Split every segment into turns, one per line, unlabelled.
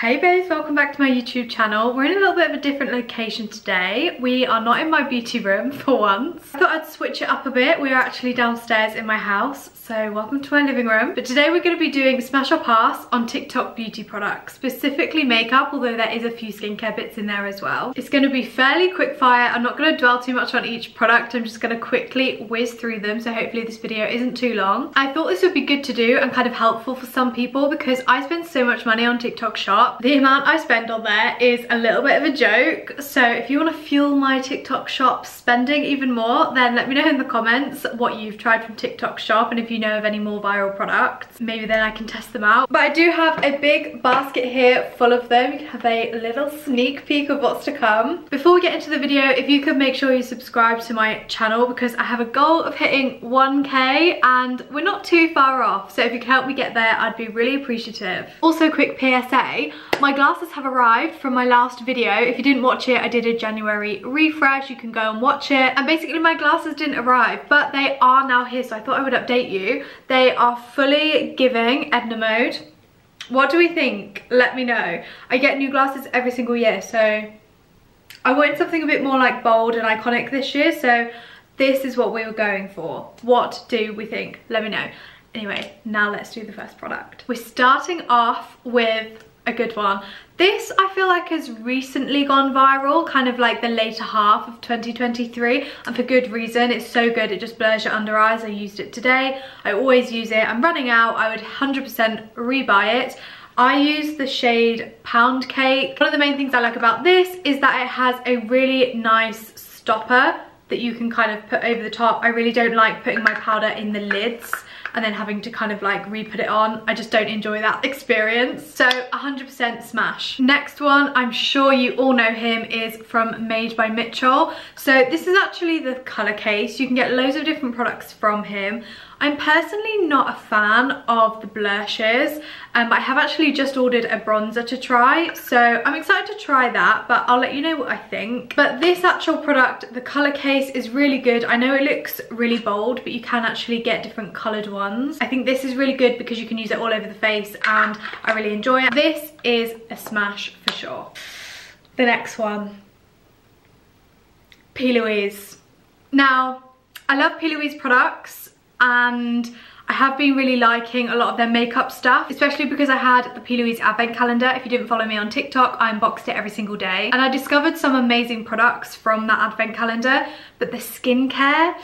Hey babes, welcome back to my YouTube channel. We're in a little bit of a different location today. We are not in my beauty room for once. I thought I'd switch it up a bit. We are actually downstairs in my house, so welcome to my living room. But today we're going to be doing smash or pass on TikTok beauty products, specifically makeup, although there is a few skincare bits in there as well. It's going to be fairly quick fire. I'm not going to dwell too much on each product. I'm just going to quickly whiz through them, so hopefully this video isn't too long. I thought this would be good to do and kind of helpful for some people because I spend so much money on TikTok shop the amount I spend on there is a little bit of a joke. So if you want to fuel my TikTok shop spending even more, then let me know in the comments what you've tried from TikTok shop and if you know of any more viral products. Maybe then I can test them out. But I do have a big basket here full of them. You can have a little sneak peek of what's to come. Before we get into the video, if you could make sure you subscribe to my channel because I have a goal of hitting 1k and we're not too far off. So if you can help me get there, I'd be really appreciative. Also quick PSA, my glasses have arrived from my last video. If you didn't watch it, I did a January refresh. You can go and watch it. And basically my glasses didn't arrive, but they are now here. So I thought I would update you. They are fully giving Edna mode. What do we think? Let me know. I get new glasses every single year, so I wanted something a bit more like bold and iconic this year, so this is what we were going for. What do we think? Let me know. Anyway, now let's do the first product. We're starting off with a good one. This I feel like has recently gone viral, kind of like the later half of 2023 and for good reason. It's so good, it just blurs your under eyes. I used it today. I always use it. I'm running out. I would 100% rebuy it. I use the shade Pound Cake. One of the main things I like about this is that it has a really nice stopper that you can kind of put over the top. I really don't like putting my powder in the lids and then having to kind of like re-put it on. I just don't enjoy that experience. So 100% smash. Next one, I'm sure you all know him, is from Made by Mitchell. So this is actually the color case. You can get loads of different products from him. I'm personally not a fan of the blushes, um, I have actually just ordered a bronzer to try, so I'm excited to try that, but I'll let you know what I think. But this actual product, the colour case is really good. I know it looks really bold, but you can actually get different coloured ones. I think this is really good because you can use it all over the face and I really enjoy it. This is a smash for sure. The next one, P. Louise. Now, I love P. Louise products and I have been really liking a lot of their makeup stuff, especially because I had the P. Louise advent calendar. If you didn't follow me on TikTok, I unboxed it every single day. And I discovered some amazing products from that advent calendar, but the skincare,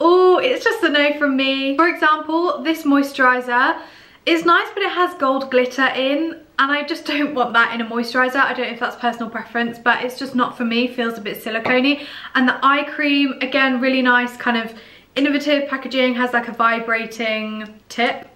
oh, it's just a no from me. For example, this moisturizer is nice, but it has gold glitter in and I just don't want that in a moisturizer. I don't know if that's personal preference, but it's just not for me. Feels a bit silicone And the eye cream, again, really nice kind of innovative packaging has like a vibrating tip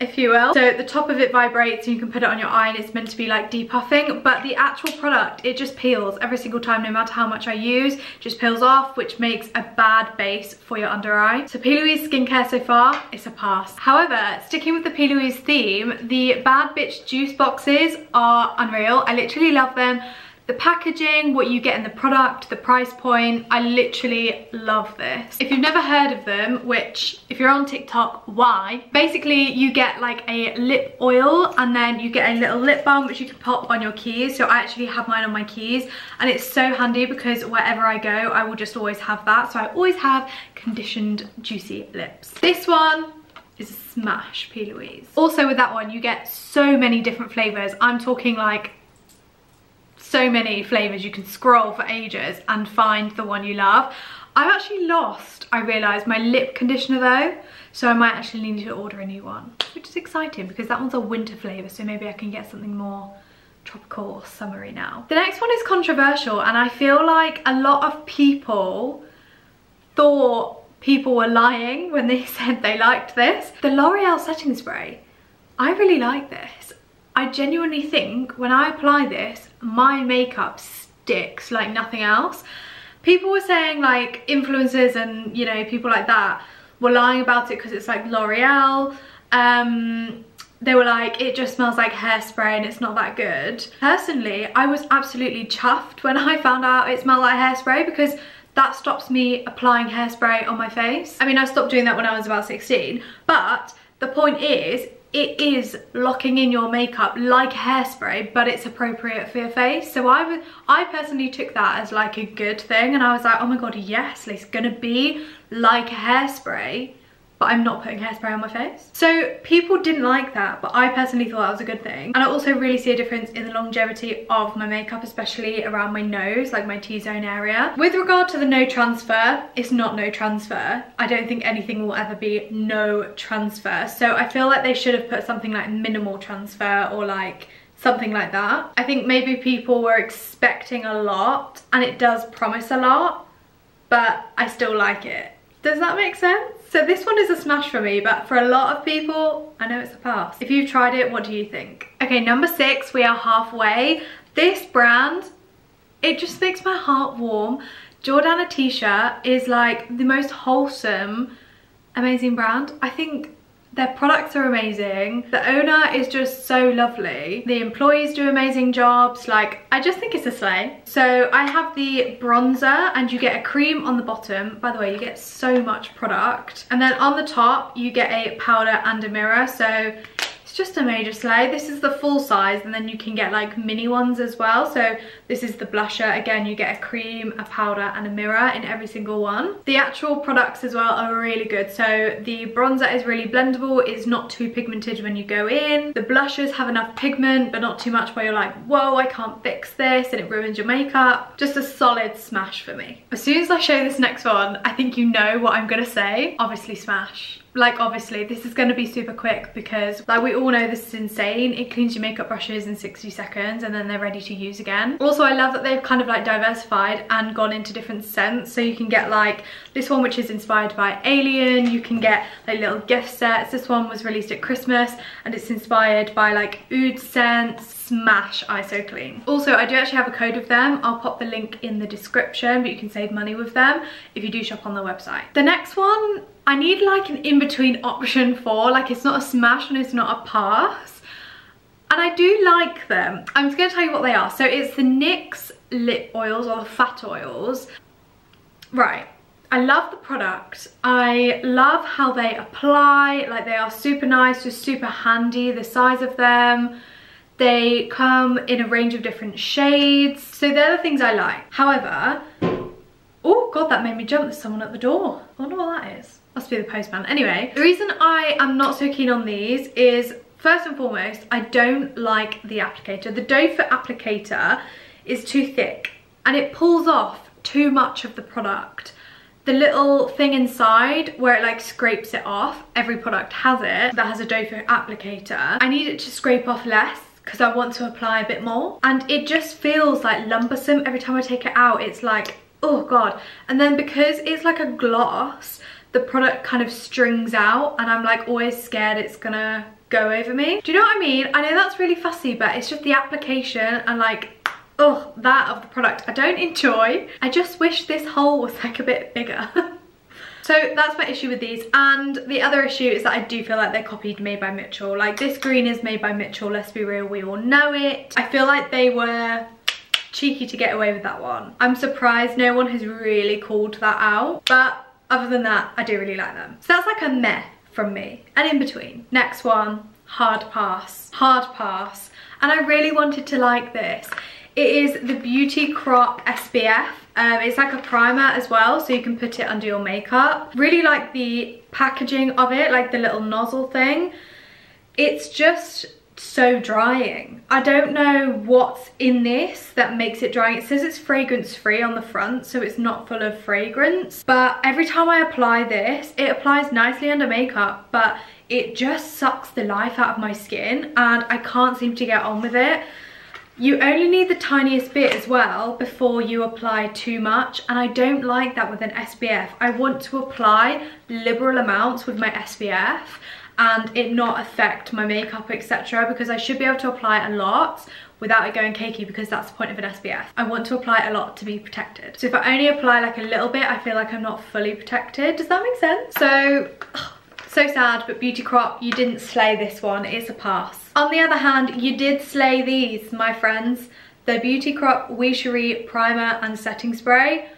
if you will. So the top of it vibrates and you can put it on your eye and it's meant to be like depuffing, but the actual product, it just peels every single time, no matter how much I use, just peels off, which makes a bad base for your under eye. So P. Louise skincare so far, it's a pass. However, sticking with the P. Louise theme, the Bad Bitch juice boxes are unreal. I literally love them the packaging, what you get in the product, the price point. I literally love this. If you've never heard of them, which if you're on TikTok, why? Basically, you get like a lip oil and then you get a little lip balm which you can pop on your keys. So I actually have mine on my keys and it's so handy because wherever I go, I will just always have that. So I always have conditioned juicy lips. This one is a smash P. Louise. Also with that one, you get so many different flavors. I'm talking like so many flavors you can scroll for ages and find the one you love I've actually lost I realised my lip conditioner though so I might actually need to order a new one which is exciting because that one's a winter flavour so maybe I can get something more tropical or summery now. The next one is controversial and I feel like a lot of people thought people were lying when they said they liked this. The L'Oreal setting spray, I really like this. I genuinely think when I apply this, my makeup sticks like nothing else. People were saying like influencers and you know people like that were lying about it because it's like L'Oreal. Um, they were like, it just smells like hairspray and it's not that good. Personally, I was absolutely chuffed when I found out it smelled like hairspray because that stops me applying hairspray on my face. I mean, I stopped doing that when I was about 16, but the point is, it is locking in your makeup like hairspray, but it's appropriate for your face. So I, I personally took that as like a good thing and I was like, oh my God, yes, it's gonna be like hairspray but I'm not putting hairspray on my face. So people didn't like that, but I personally thought that was a good thing. And I also really see a difference in the longevity of my makeup, especially around my nose, like my T-zone area. With regard to the no transfer, it's not no transfer. I don't think anything will ever be no transfer. So I feel like they should have put something like minimal transfer or like something like that. I think maybe people were expecting a lot and it does promise a lot, but I still like it. Does that make sense? So this one is a smash for me, but for a lot of people, I know it's a pass. If you've tried it, what do you think? Okay, number six, we are halfway. This brand, it just makes my heart warm. Jordana Tica is like the most wholesome, amazing brand. I think their products are amazing. The owner is just so lovely. The employees do amazing jobs. Like, I just think it's a slay. So I have the bronzer and you get a cream on the bottom. By the way, you get so much product. And then on the top, you get a powder and a mirror. So just a major slay. This is the full size and then you can get like mini ones as well. So this is the blusher. Again, you get a cream, a powder and a mirror in every single one. The actual products as well are really good. So the bronzer is really blendable. It's not too pigmented when you go in. The blushers have enough pigment but not too much where you're like, whoa, I can't fix this and it ruins your makeup. Just a solid smash for me. As soon as I show this next one, I think you know what I'm gonna say. Obviously smash like obviously this is going to be super quick because like we all know this is insane it cleans your makeup brushes in 60 seconds and then they're ready to use again also i love that they've kind of like diversified and gone into different scents so you can get like this one which is inspired by alien you can get like little gift sets this one was released at christmas and it's inspired by like oud scents smash IsoClean. Also, I do actually have a code with them. I'll pop the link in the description, but you can save money with them if you do shop on their website. The next one, I need like an in-between option for, like it's not a smash and it's not a pass. And I do like them. I'm just gonna tell you what they are. So it's the NYX lip oils or the fat oils. Right, I love the product. I love how they apply, like they are super nice, just super handy, the size of them. They come in a range of different shades. So they're the things I like. However, oh God, that made me jump. There's someone at the door. I wonder what that is. Must be the postman. Anyway, the reason I am not so keen on these is first and foremost, I don't like the applicator. The doe foot applicator is too thick and it pulls off too much of the product the little thing inside where it like scrapes it off every product has it that has a doe foot applicator i need it to scrape off less because I want to apply a bit more. And it just feels like lumbersome every time I take it out. It's like, oh God. And then because it's like a gloss, the product kind of strings out and I'm like always scared it's gonna go over me. Do you know what I mean? I know that's really fussy, but it's just the application and like, oh, that of the product I don't enjoy. I just wish this hole was like a bit bigger. So that's my issue with these. And the other issue is that I do feel like they're copied Made by Mitchell. Like this green is Made by Mitchell, let's be real, we all know it. I feel like they were cheeky to get away with that one. I'm surprised no one has really called that out. But other than that, I do really like them. So that's like a meh from me. And in between. Next one, hard pass. Hard pass. And I really wanted to like this. It is the Beauty Crop SPF. Um, it's like a primer as well, so you can put it under your makeup. Really like the packaging of it, like the little nozzle thing. It's just so drying. I don't know what's in this that makes it drying. It says it's fragrance free on the front, so it's not full of fragrance. But every time I apply this, it applies nicely under makeup, but it just sucks the life out of my skin and I can't seem to get on with it. You only need the tiniest bit as well before you apply too much and I don't like that with an SPF. I want to apply liberal amounts with my SPF and it not affect my makeup etc because I should be able to apply a lot without it going cakey because that's the point of an SPF. I want to apply a lot to be protected. So if I only apply like a little bit, I feel like I'm not fully protected. Does that make sense? So, so sad, but Beauty Crop, you didn't slay this one. It's a pass. On the other hand, you did slay these, my friends. The Beauty Crop Cherie Primer and Setting Spray.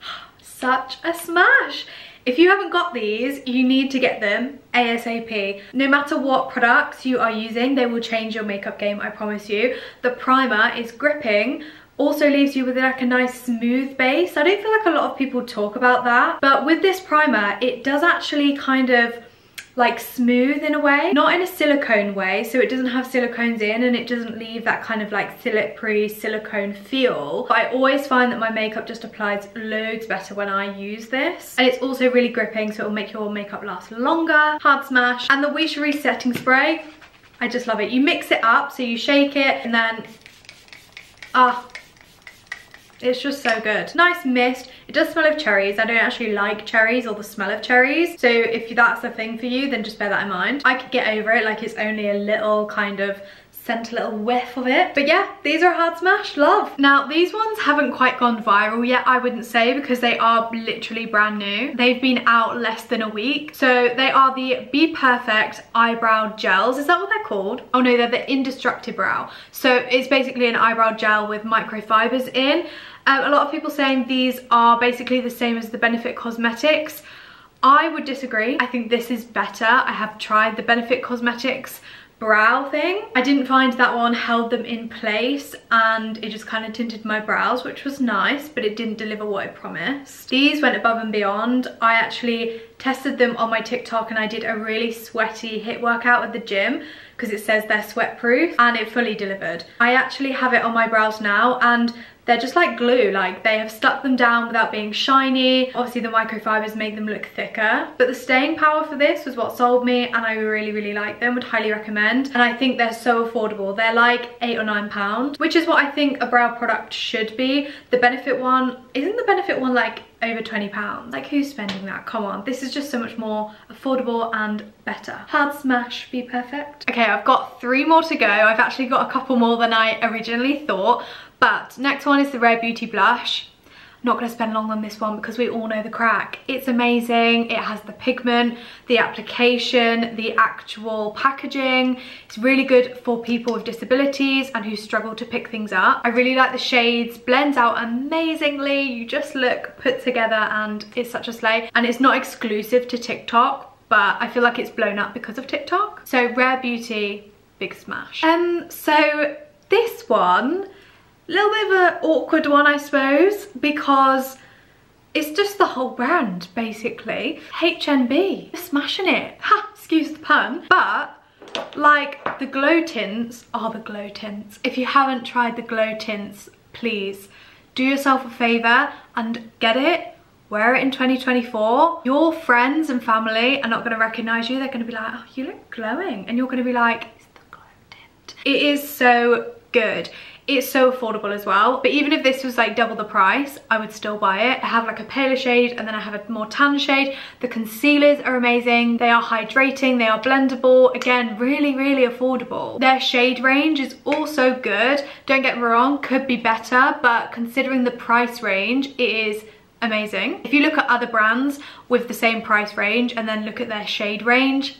Such a smash. If you haven't got these, you need to get them ASAP. No matter what products you are using, they will change your makeup game, I promise you. The primer is gripping, also leaves you with like a nice smooth base. I don't feel like a lot of people talk about that, but with this primer, it does actually kind of like smooth in a way. Not in a silicone way so it doesn't have silicones in and it doesn't leave that kind of like slippery silicone feel. But I always find that my makeup just applies loads better when I use this. And it's also really gripping so it'll make your makeup last longer. Hard smash. And the Wishery setting spray I just love it. You mix it up so you shake it and then ah it's just so good. Nice mist. It does smell of cherries. I don't actually like cherries or the smell of cherries. So if that's a thing for you, then just bear that in mind. I could get over it like it's only a little kind of scent a little whiff of it. But yeah, these are hard smash, love. Now, these ones haven't quite gone viral yet, I wouldn't say, because they are literally brand new. They've been out less than a week. So they are the Be Perfect Eyebrow Gels. Is that what they're called? Oh no, they're the Indestructible Indestructibrow. So it's basically an eyebrow gel with microfibers in. Um, a lot of people saying these are basically the same as the Benefit Cosmetics. I would disagree. I think this is better. I have tried the Benefit Cosmetics brow thing. I didn't find that one held them in place and it just kind of tinted my brows, which was nice, but it didn't deliver what it promised. These went above and beyond. I actually tested them on my TikTok and I did a really sweaty HIIT workout at the gym because it says they're sweat proof and it fully delivered. I actually have it on my brows now and they're just like glue like they have stuck them down without being shiny. Obviously the microfibers make them look thicker but the staying power for this was what sold me and I really really like them would highly recommend. And I think they're so affordable. They're like eight or nine pound which is what I think a brow product should be. The benefit one isn't the benefit one like over 20 pounds. Like who's spending that? Come on. This is just so much more affordable and better. Hard smash. Be perfect. Okay I've got three more to go. I've actually got a couple more than I originally thought. But next one is the Rare Beauty blush. Not to spend long on this one because we all know the crack. It's amazing. It has the pigment, the application, the actual packaging. It's really good for people with disabilities and who struggle to pick things up. I really like the shades, blends out amazingly. You just look put together and it's such a slay. And it's not exclusive to TikTok, but I feel like it's blown up because of TikTok. So Rare Beauty, big smash. Um, so this one, little bit of an awkward one, I suppose, because it's just the whole brand, basically. HNB, smashing it. Ha, excuse the pun. But, like, the glow tints are the glow tints. If you haven't tried the glow tints, please do yourself a favour and get it wear it in 2024 your friends and family are not going to recognize you they're going to be like oh you look glowing and you're going to be like it's the glow tint it is so good it's so affordable as well. But even if this was like double the price, I would still buy it. I have like a paler shade and then I have a more tan shade. The concealers are amazing. They are hydrating, they are blendable. Again, really, really affordable. Their shade range is also good. Don't get me wrong, could be better, but considering the price range, it is amazing. If you look at other brands with the same price range and then look at their shade range,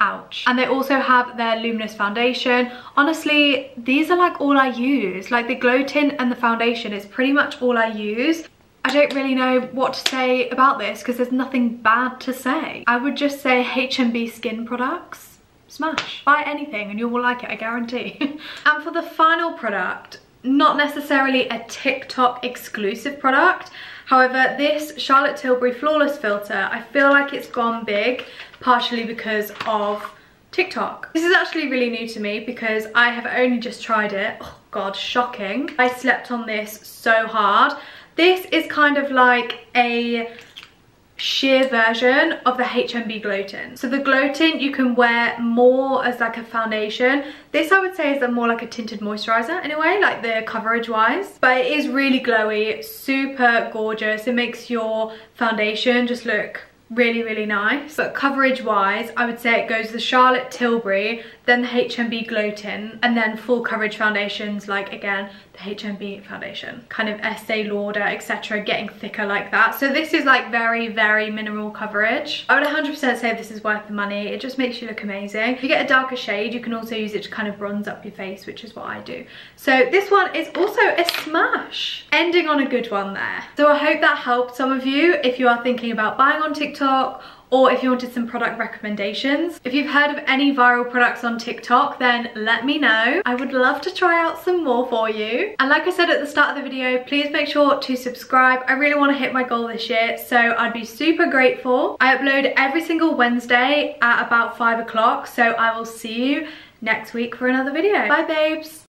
ouch and they also have their luminous foundation honestly these are like all i use like the glow tint and the foundation is pretty much all i use I don't really know what to say about this because there's nothing bad to say. I would just say HNB skin products, smash. Buy anything and you will like it, I guarantee. and for the final product, not necessarily a TikTok exclusive product, However, this Charlotte Tilbury Flawless Filter, I feel like it's gone big, partially because of TikTok. This is actually really new to me because I have only just tried it. Oh God, shocking. I slept on this so hard. This is kind of like a sheer version of the HNB Glow Tint. So the Glow Tint you can wear more as like a foundation. This I would say is a more like a tinted moisturizer in a way, like the coverage wise. But it is really glowy, super gorgeous. It makes your foundation just look really really nice but coverage wise i would say it goes the charlotte tilbury then the hnb glow tint and then full coverage foundations like again the HNB foundation. Kind of Estee Lauder, etc. getting thicker like that. So this is like very, very minimal coverage. I would 100% say this is worth the money. It just makes you look amazing. If you get a darker shade, you can also use it to kind of bronze up your face, which is what I do. So this one is also a smash. Ending on a good one there. So I hope that helped some of you if you are thinking about buying on TikTok or if you wanted some product recommendations. If you've heard of any viral products on TikTok, then let me know. I would love to try out some more for you. And like I said at the start of the video, please make sure to subscribe. I really want to hit my goal this year, so I'd be super grateful. I upload every single Wednesday at about five o'clock, so I will see you next week for another video. Bye babes!